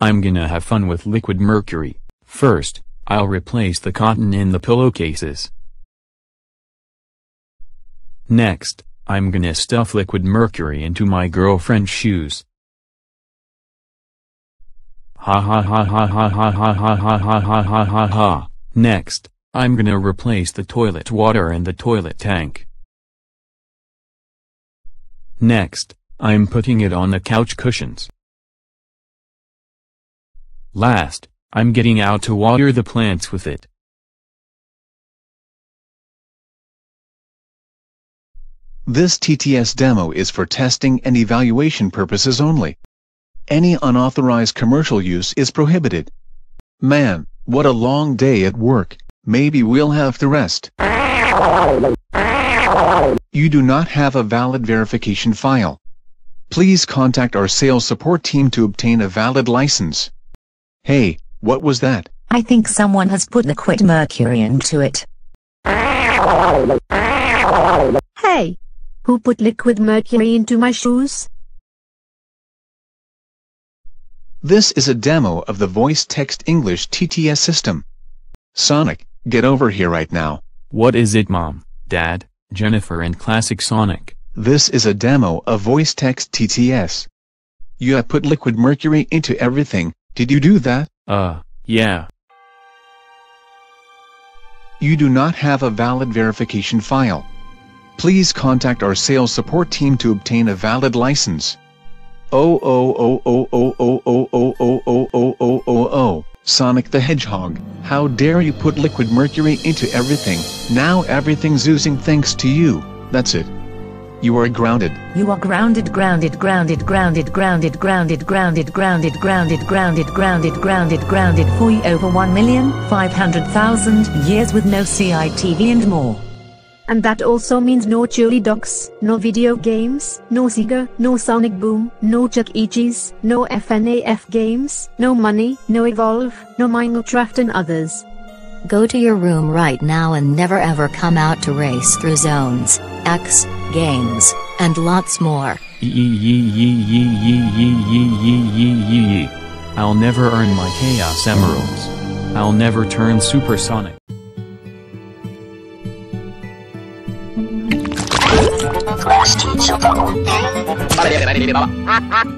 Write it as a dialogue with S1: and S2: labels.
S1: I'm gonna have fun with liquid mercury. First, I'll replace the cotton in the pillowcases. Next, I'm gonna stuff liquid mercury into my girlfriend's shoes. Ha ha ha ha ha ha ha ha ha ha ha ha ha. Next, I'm gonna replace the toilet water and the toilet tank. Next, I'm putting it on the couch cushions. Last, I'm getting out to water the plants with it.
S2: This TTS demo is for testing and evaluation purposes only. Any unauthorized commercial use is prohibited. Man, what a long day at work maybe we'll have the rest. You do not have a valid verification file. Please contact our sales support team to obtain a valid license. Hey, what was that?
S3: I think someone has put liquid mercury into it.
S4: Hey! Who put liquid mercury into my shoes?
S2: This is a demo of the Voice Text English TTS system. Sonic, Get over here right now.
S1: What is it mom, dad, Jennifer and Classic Sonic?
S2: This is a demo of voice text TTS. You have put liquid mercury into everything, did you do that?
S1: Uh, yeah.
S2: You do not have a valid verification file. Please contact our sales support team to obtain a valid license. 0000000 Sonic the Hedgehog, how dare you put liquid mercury into everything, now everything's oozing thanks to you, that's it. You are grounded.
S3: You are grounded, grounded, grounded, grounded, grounded, grounded, grounded, grounded, grounded, grounded, grounded, grounded, grounded for over 1,500,000 years with no CITV and more.
S4: And that also means no chili dogs, no video games, no Sega, no Sonic Boom, no Chuck E. Cheese, no FNAF games, no money, no Evolve, no Minecraft and others.
S5: Go to your room right now and never ever come out to race through zones, X, games, and lots more.
S1: I'll never earn my Chaos Emeralds. I'll never turn supersonic.
S6: 八百里，八百里，八百里。